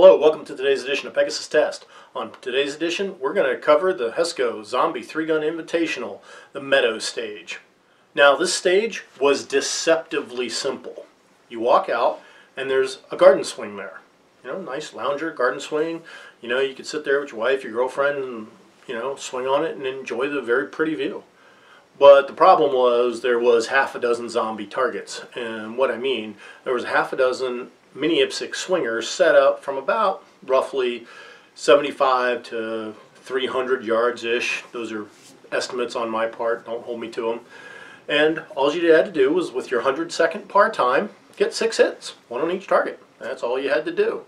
Hello, welcome to today's edition of Pegasus Test. On today's edition, we're going to cover the Hesco Zombie 3-Gun Invitational, the Meadow stage. Now, this stage was deceptively simple. You walk out, and there's a garden swing there. You know, nice lounger garden swing. You know, you could sit there with your wife, your girlfriend, and, you know, swing on it and enjoy the very pretty view. But the problem was there was half a dozen zombie targets. And what I mean, there was half a dozen mini IPSC swingers set up from about roughly 75 to 300 yards-ish. Those are estimates on my part, don't hold me to them. And all you had to do was with your 100 second par time, get six hits, one on each target. That's all you had to do.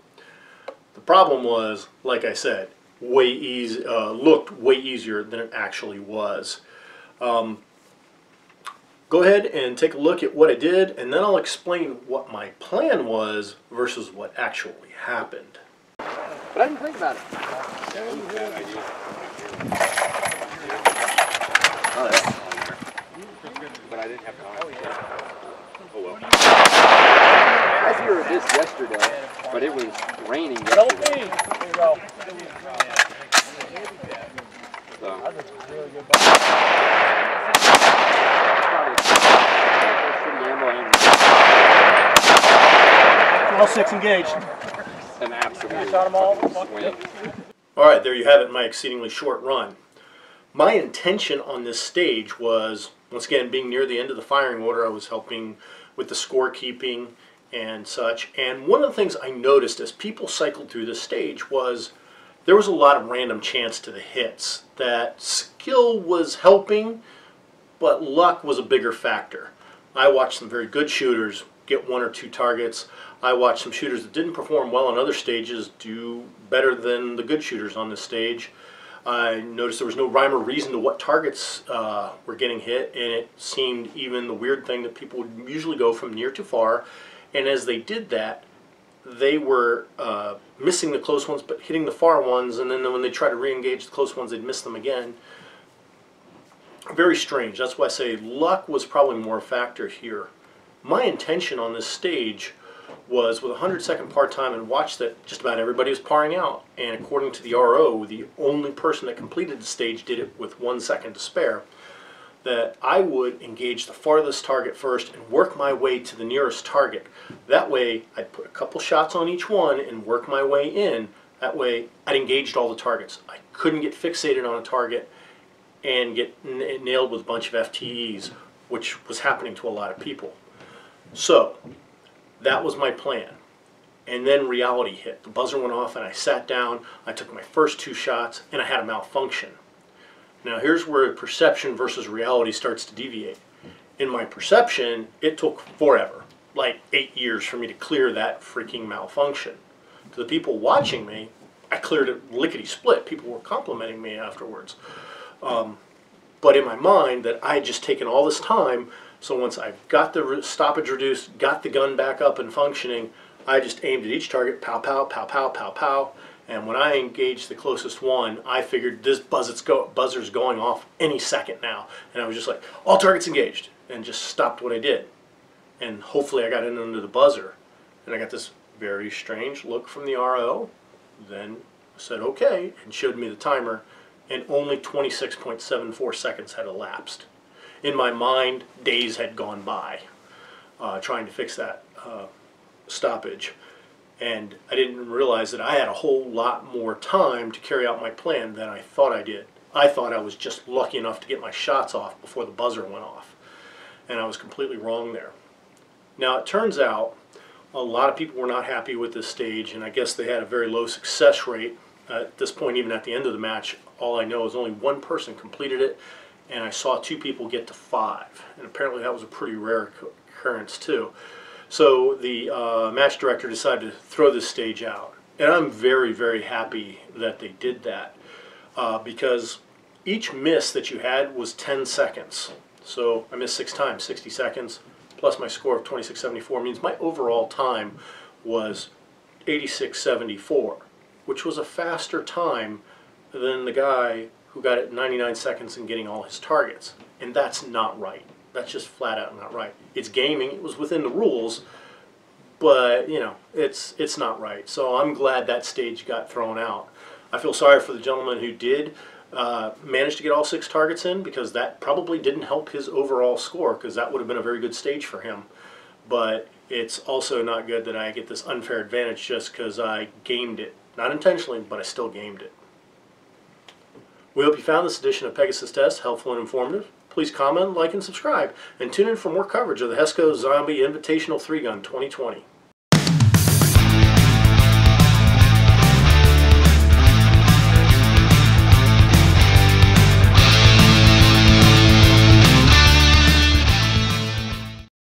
The problem was, like I said, way easy, uh, looked way easier than it actually was. Um, go ahead and take a look at what I did and then I'll explain what my plan was versus what actually happened. But I didn't think about it. Oh, But I didn't have time. Oh well. I zeroed this yesterday, but it was raining yesterday. All six engaged. An absolute Shot 'em all. All right, there you have it, my exceedingly short run. My intention on this stage was, once again, being near the end of the firing order, I was helping with the scorekeeping and such. And one of the things I noticed as people cycled through this stage was there was a lot of random chance to the hits. That skill was helping, but luck was a bigger factor. I watched some very good shooters get one or two targets. I watched some shooters that didn't perform well on other stages do better than the good shooters on this stage. I noticed there was no rhyme or reason to what targets uh, were getting hit, and it seemed even the weird thing that people would usually go from near to far, and as they did that, they were uh, missing the close ones but hitting the far ones, and then when they tried to re-engage the close ones, they'd miss them again. Very strange. That's why I say luck was probably more a factor here. My intention on this stage was with a 100 second par time and watch that just about everybody was parring out. And according to the RO, the only person that completed the stage did it with one second to spare. That I would engage the farthest target first and work my way to the nearest target. That way, I'd put a couple shots on each one and work my way in. That way, I'd engaged all the targets. I couldn't get fixated on a target and get nailed with a bunch of FTEs, which was happening to a lot of people. So, that was my plan. And then reality hit. The buzzer went off and I sat down, I took my first two shots, and I had a malfunction. Now here's where perception versus reality starts to deviate. In my perception, it took forever, like eight years for me to clear that freaking malfunction. To the people watching me, I cleared it lickety split. People were complimenting me afterwards. Um, but in my mind, that I had just taken all this time so once I got the stoppage reduced, got the gun back up and functioning, I just aimed at each target, pow, pow, pow, pow, pow, pow. And when I engaged the closest one, I figured this buzzer's, go, buzzer's going off any second now. And I was just like, all targets engaged, and just stopped what I did. And hopefully I got in under the buzzer. And I got this very strange look from the RO. Then said okay, and showed me the timer, and only 26.74 seconds had elapsed in my mind, days had gone by uh, trying to fix that uh, stoppage. And I didn't realize that I had a whole lot more time to carry out my plan than I thought I did. I thought I was just lucky enough to get my shots off before the buzzer went off. And I was completely wrong there. Now it turns out a lot of people were not happy with this stage and I guess they had a very low success rate. At this point, even at the end of the match, all I know is only one person completed it and I saw two people get to five. And apparently that was a pretty rare occurrence too. So the uh, match director decided to throw this stage out. And I'm very, very happy that they did that uh, because each miss that you had was 10 seconds. So I missed six times, 60 seconds, plus my score of 26.74 means my overall time was 86.74, which was a faster time than the guy who got it 99 seconds and getting all his targets. And that's not right. That's just flat out not right. It's gaming, it was within the rules, but you know, it's it's not right. So I'm glad that stage got thrown out. I feel sorry for the gentleman who did uh, manage to get all six targets in because that probably didn't help his overall score because that would have been a very good stage for him. But it's also not good that I get this unfair advantage just because I gamed it. Not intentionally, but I still gamed it. We hope you found this edition of Pegasus Test helpful and informative. Please comment, like, and subscribe, and tune in for more coverage of the HESCO Zombie Invitational 3 Gun 2020.